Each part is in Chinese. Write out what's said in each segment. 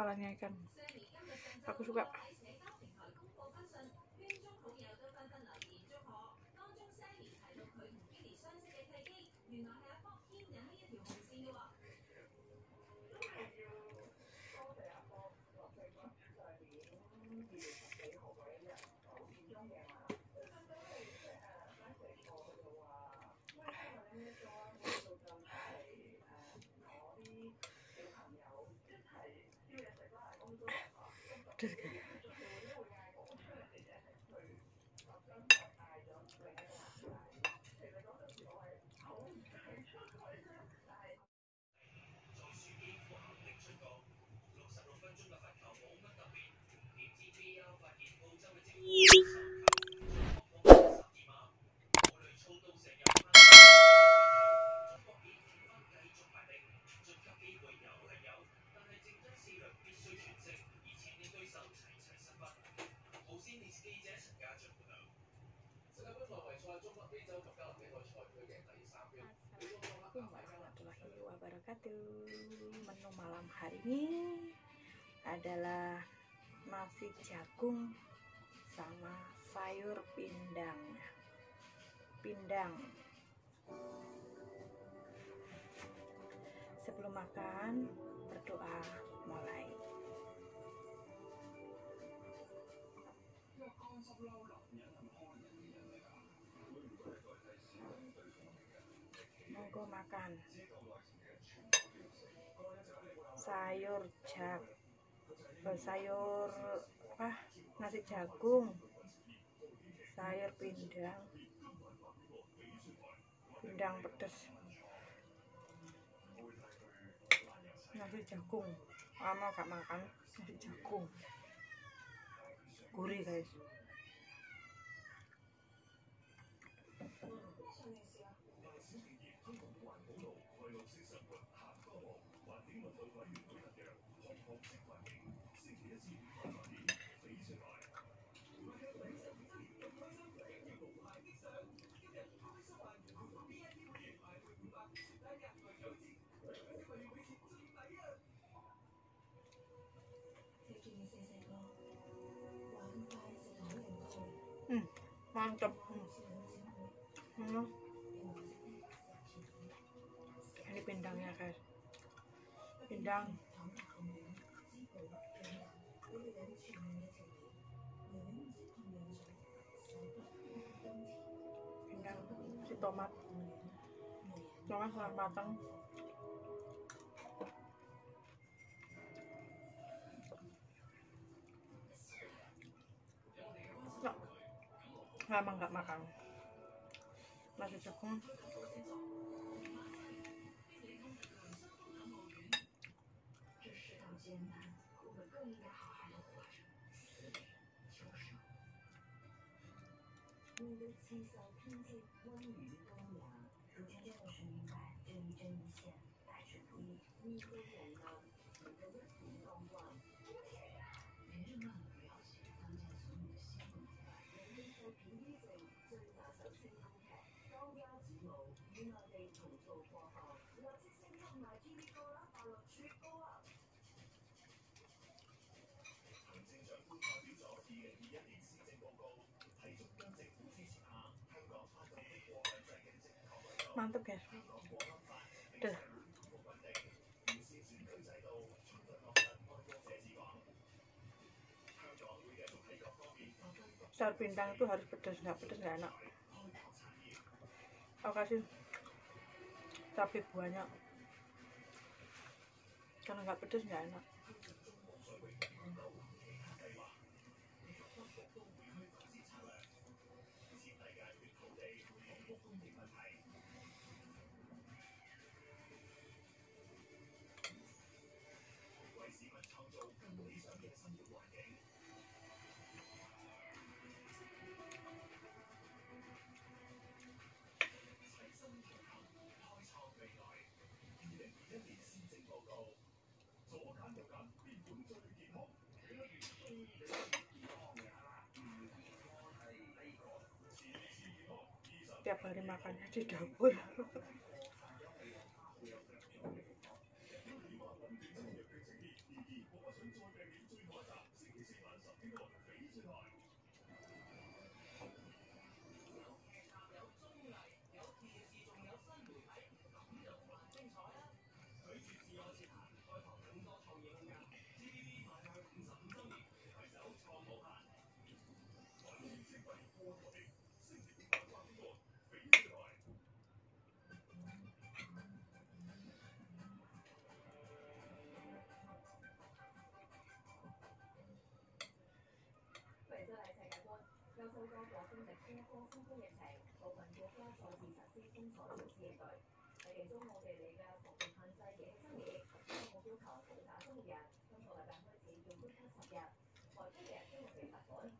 kepalanya ikan aku suka menu malam hari ini adalah nasi jagung sama sayur pindang pindang sebelum makan berdoa mulai monggo makan sayur jak eh, sayur apa nasi jagung sayur pindang pindang pedas, nasi jagung lama gak makan nasi jagung gurih guys างกับนะอันนี้เป็นดังนะคะเป็นดังเป็นดังที่ต่อมาต่อมาสลับมาตั้ง妈妈，不吃饭，妈吃醋吗？mantep guys ya. Duh. star bintang itu harus pedas nggak pedas nggak enak aku kasih cabai banyak karena nggak pedas nggak enak 一年施政報告，左揀右揀，邊種最健康？Tiap hari makannya di dapur. 多个国家经历科方新冠疫情，部分国家再次实施封锁措施应对。其中，我哋你嘅防疫限制嘅新因当局要求早打中人，今个礼拜开始要觀家十日，外星期日将会被罚款。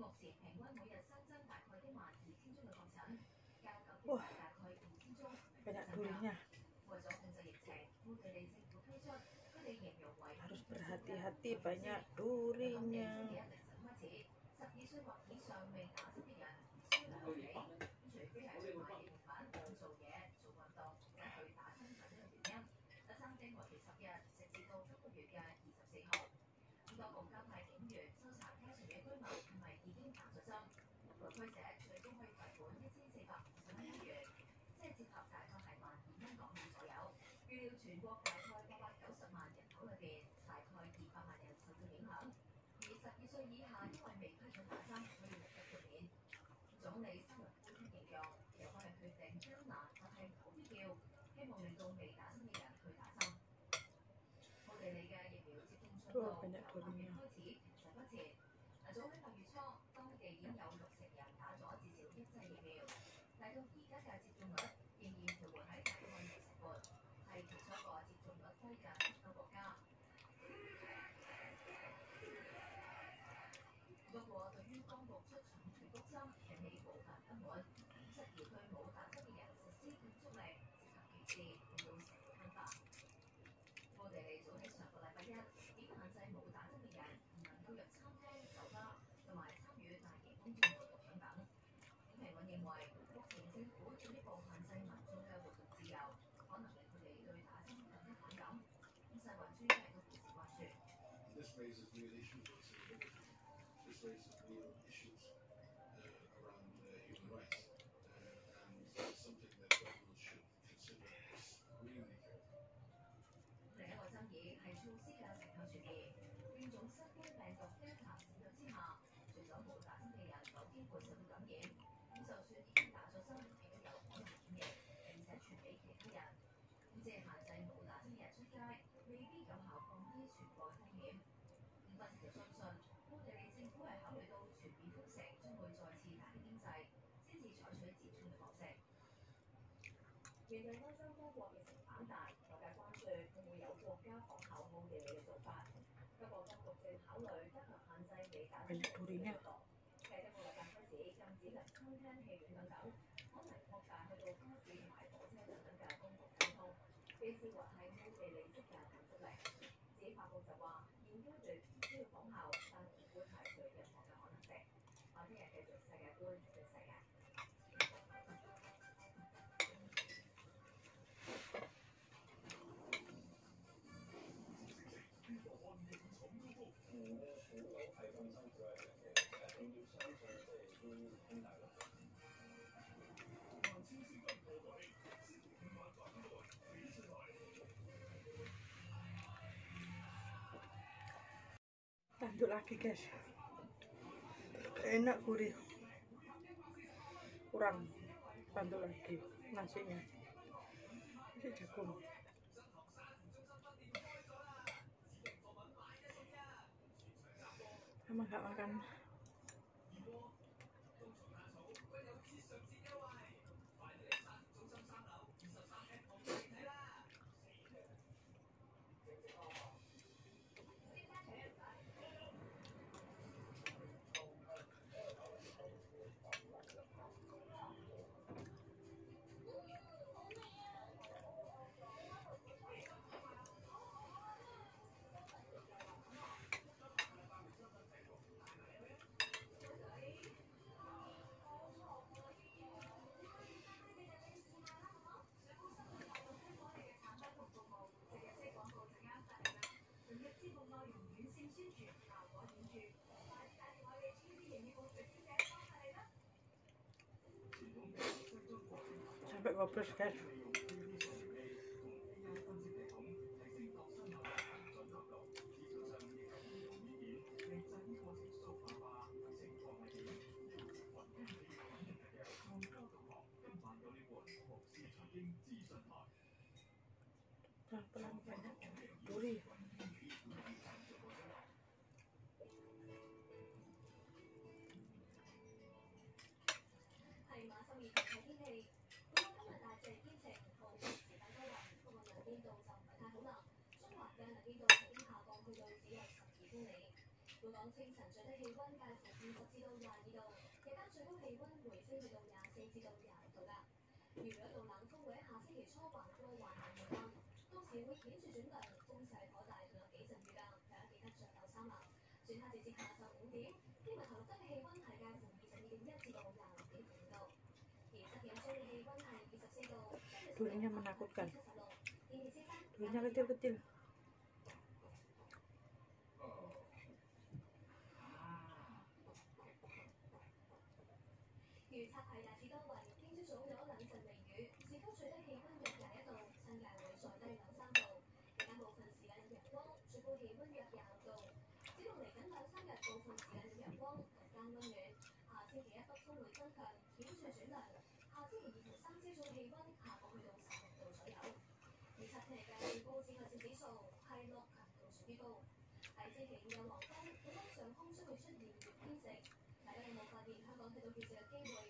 目前平均每日新增大概一萬二千宗嘅確診，較舊年大概二千宗。俾人配音呀！為咗控制疫情，當地政府推出，佢哋形容為 harus berhati-hati banyak durinya。十二歲或以上未打針嘅人，需留喺屋企，除非係買用品、做嘢、做運動，或去打針等嘅原因。第三劑為期十日，直至到今個月嘅二十四號。多共金係警員搜查街上嘅居民。区者最多可以款一千四百五十蚊元，即系折合大概系万蚊港元左右。预料全国大概一百九十万人口嘅地，大概二百万人受佢影响。而十二岁以下因为未批准打针，所以唔得豁免。总理新闻官形容有果嘅决定艰难，但系好必要，希望令到未打针嘅人去打针。我哋理嘅疫苗接种。是辦法。我哋早喺上個禮拜一，已限制冇打針嘅人唔能夠入餐廳、酒吧同埋參與大型公眾活動等等。李明允認為，目前政府進一步限制民眾嘅活動自由，可能令佢哋對打針更加反感。世衞專家同時話說。借限制冇打機人出街，未必有效降低傳播風險。英國就相信，奧地利政府係考慮到全面封城將會再次打擊經濟，先至採取接自嘅方式。面對歐洲中國疫情反彈，外界關注會唔會有國家仿效澳地嘅做法。不過，局正考慮，不能限制你打機嘅程度，計得個間開始禁止人餐廳、戲院等等，可能擴大去到。嘅次還係按地利率降出嚟，佢發佈就話，現階段唔需要降效，但唔會排除任何嘅可能性。聽日繼續世細嘅，再細嘅。sejuk lagi guys enak gurih kurang bantu lagi nasinya nasi jagung sama gak makan back of push cash 本港清晨最低氣温介乎二十至到廿二度，日間最高氣温回升去到廿四至到廿六度啦。如果度冷風会喺下，星期初還會環寒風，到時會顯著轉涼，風勢可大仲有幾陣雨噶，大家記得着厚衫啦。轉下直至下晝五點，今日台錄得嘅氣温係介乎二十二點一至到廿六點五度，其實嘅最嘅氣温係二十四度。對预测系大致多云，今朝早有冷阵微雨，市区最低气温约廿一度，新界会再低两三度。而家部分时间有阳光，最高气温约廿六度。只落嚟紧两三日部分时间有阳光，时间温暖。下星期一北风会增强，显气转凉。下星期二、同三朝早气温下降去到十六度左右。预测天气嘅高雪危险指数系六强度属于高。喺星期五有黄昏，本分上空将会出现月偏食。大家有冇发现香港睇到月食嘅机会。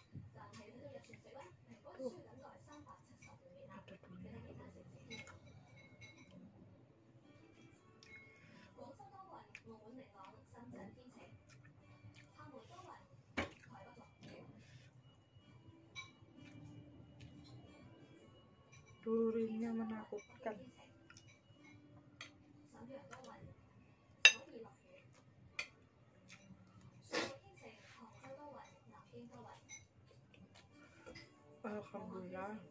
Turing niya manakot ka. Parang kabula. Parang kabula.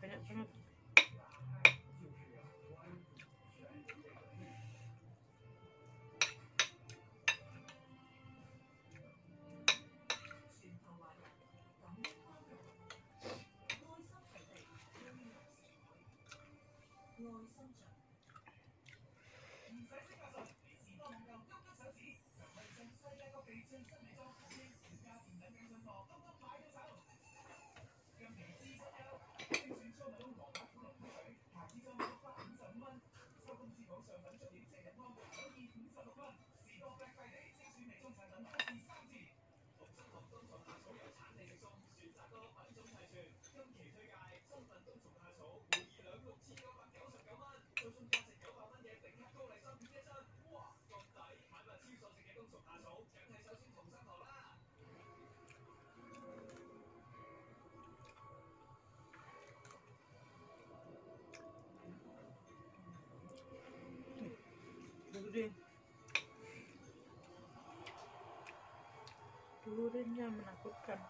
Philip, Philip, Philip. 三字，同春堂冬虫夏草油产地直送，选择多，品种齐全。今期推介，新品冬虫夏草，每二两六千九百九十九蚊，到中。duriannya menakutkan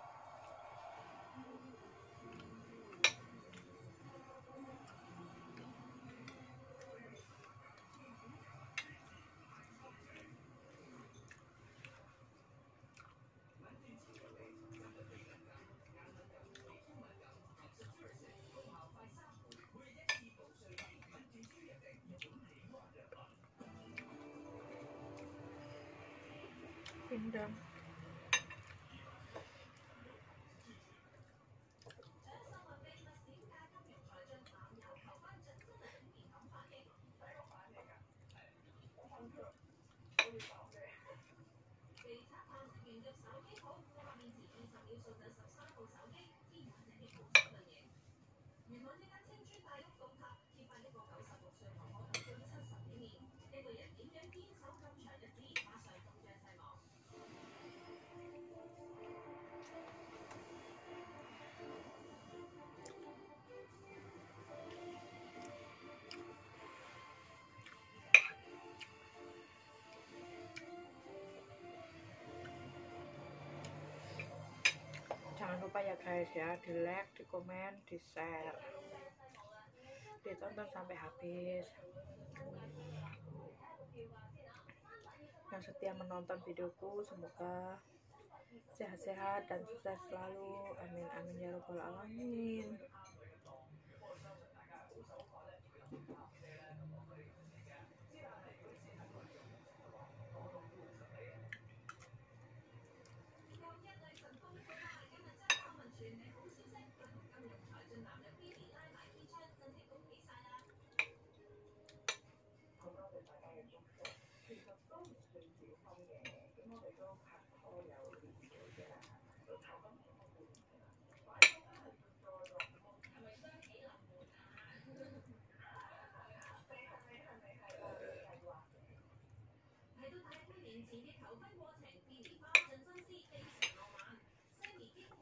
kingdom. 好，面前二十秒数阵十三部手机，天冷食啲好出味嘢。原来呢间青砖大屋共塔。lupa ya guys ya di like di komen di share ditonton sampai habis yang setia menonton videoku semoga sehat-sehat dan sukses selalu amin amin ya robbal alamin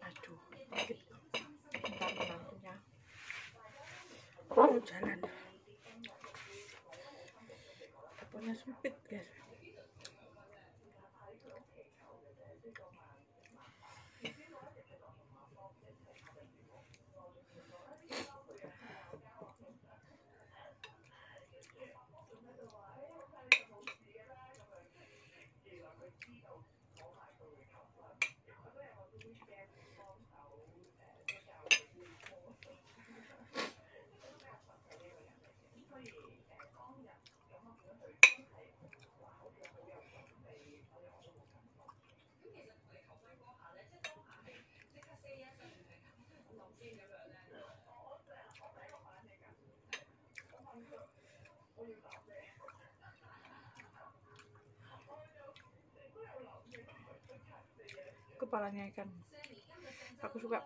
阿杜，唔得唔得，唔得，好艰难。我今日想。kepalanya ikan aku suka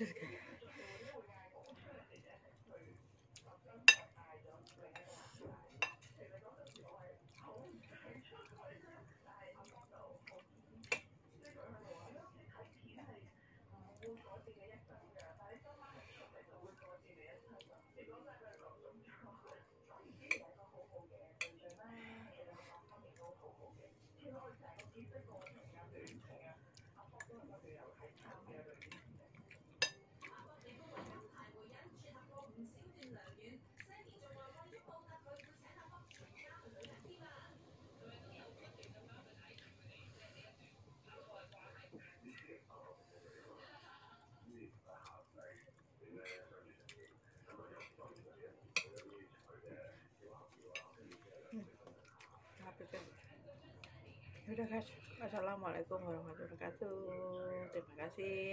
சாப்பிட்டுருக்கேன் udah guys assalamualaikum warahmatullahi wabarakatuh terima kasih